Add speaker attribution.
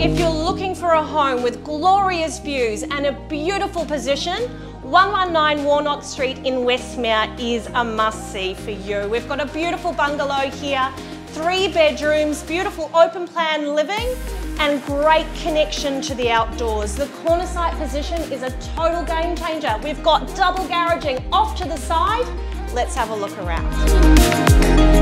Speaker 1: If you're looking for a home with glorious views and a beautiful position, 119 Warnock Street in Westmere is a must-see for you. We've got a beautiful bungalow here, three bedrooms, beautiful open plan living, and great connection to the outdoors. The corner site position is a total game changer. We've got double garaging off to the side. Let's have a look around.